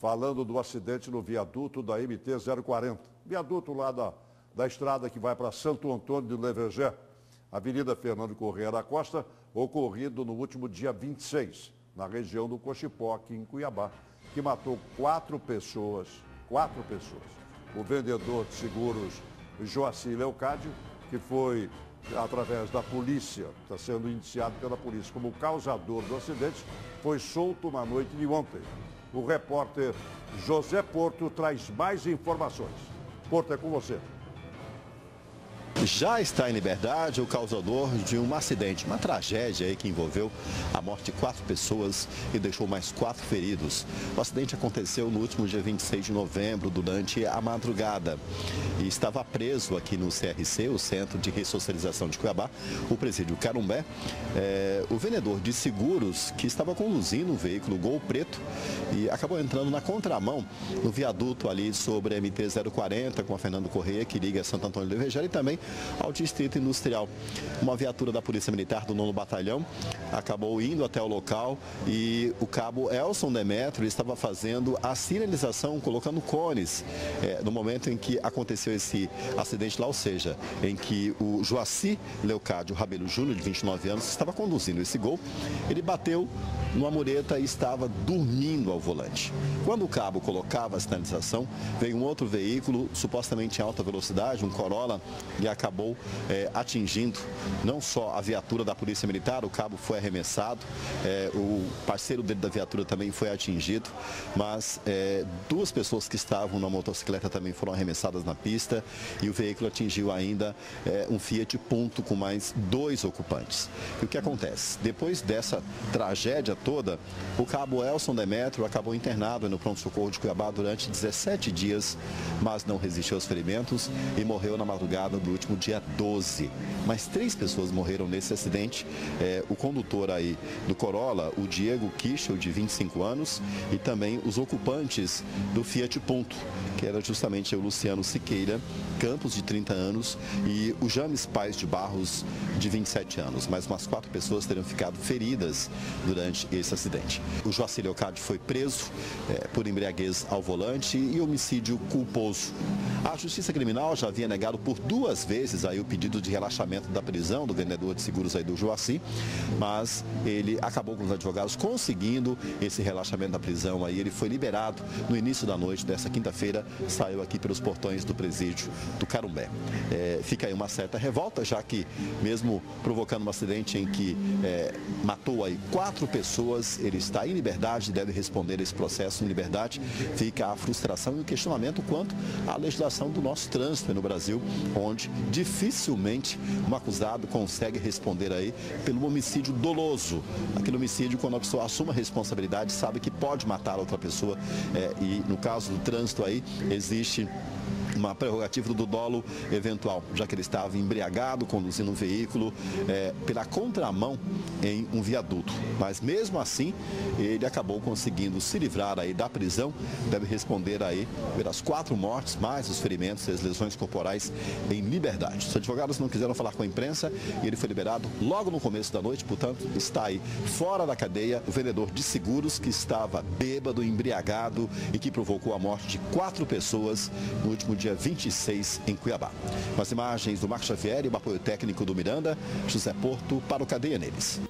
falando do acidente no viaduto da MT-040. Viaduto lá da, da estrada que vai para Santo Antônio de Levergé, Avenida Fernando Correia da Costa, ocorrido no último dia 26, na região do Cochipó, aqui em Cuiabá, que matou quatro pessoas, quatro pessoas. O vendedor de seguros Joacir Leocádio, que foi através da polícia, está sendo indiciado pela polícia como causador do acidente, foi solto na noite de ontem. O repórter José Porto traz mais informações. Porto, é com você já está em liberdade o causador de um acidente, uma tragédia que envolveu a morte de quatro pessoas e deixou mais quatro feridos. O acidente aconteceu no último dia 26 de novembro, durante a madrugada. E estava preso aqui no CRC, o Centro de Ressocialização de Cuiabá, o presídio Carumbé, é, o vendedor de seguros que estava conduzindo um veículo Gol Preto e acabou entrando na contramão no viaduto ali sobre a MT-040 com a Fernando Correia, que liga Santo Antônio do Evangelho e também ao Distrito Industrial. Uma viatura da Polícia Militar do 9 Batalhão acabou indo até o local e o cabo Elson Demetrio estava fazendo a sinalização, colocando cones é, no momento em que aconteceu esse acidente lá, ou seja, em que o Joaci Leocádio Rabelo Júnior, de 29 anos, estava conduzindo esse gol, ele bateu numa mureta e estava dormindo ao volante. Quando o cabo colocava a sinalização, veio um outro veículo, supostamente em alta velocidade, um Corolla, e acabou é, atingindo não só a viatura da Polícia Militar, o cabo foi arremessado, é, o parceiro dele da viatura também foi atingido, mas é, duas pessoas que estavam na motocicleta também foram arremessadas na pista e o veículo atingiu ainda um Fiat Punto com mais dois ocupantes. E o que acontece? Depois dessa tragédia toda, o cabo Elson Demetrio acabou internado no pronto-socorro de Cuiabá durante 17 dias, mas não resistiu aos ferimentos e morreu na madrugada do último dia 12. Mas três pessoas morreram nesse acidente. É, o condutor aí do Corolla, o Diego Kischel, de 25 anos, e também os ocupantes do Fiat Punto, que era justamente o Luciano Siqueira Campos, de 30 anos, e o James Pais de Barros, de 27 anos. Mais umas quatro pessoas teriam ficado feridas durante esse acidente. O Joacir Leocádio foi preso é, por embriaguez ao volante e homicídio culposo. A Justiça Criminal já havia negado por duas vezes aí o pedido de relaxamento da prisão do vendedor de seguros aí do Joacir, mas ele acabou com os advogados conseguindo esse relaxamento da prisão aí. Ele foi liberado no início da noite dessa quinta-feira, saiu aqui pelos portões do presídio do Carumbé. É, fica aí uma certa revolta, já que mesmo provocando um acidente em que é, matou aí quatro pessoas, ele está em liberdade, deve responder esse processo em liberdade. Fica a frustração e o questionamento quanto à legislação do nosso trânsito no Brasil, onde dificilmente um acusado consegue responder aí pelo homicídio doloso. Aquele homicídio quando a pessoa assume a responsabilidade, sabe que pode matar outra pessoa é, e no caso do trânsito aí existe uma prerrogativa do dolo eventual, já que ele estava embriagado, conduzindo um veículo é, pela contramão em um viaduto. Mas mesmo assim, ele acabou conseguindo se livrar aí da prisão, deve responder aí pelas quatro mortes, mais os ferimentos e as lesões corporais em liberdade. Os advogados não quiseram falar com a imprensa e ele foi liberado logo no começo da noite, portanto, está aí fora da cadeia o vendedor de seguros que estava bêbado, embriagado e que provocou a morte de quatro pessoas no último dia 26 em Cuiabá. Com as imagens do Marco Xavier e o apoio técnico do Miranda, José Porto para o Cadeia Neles.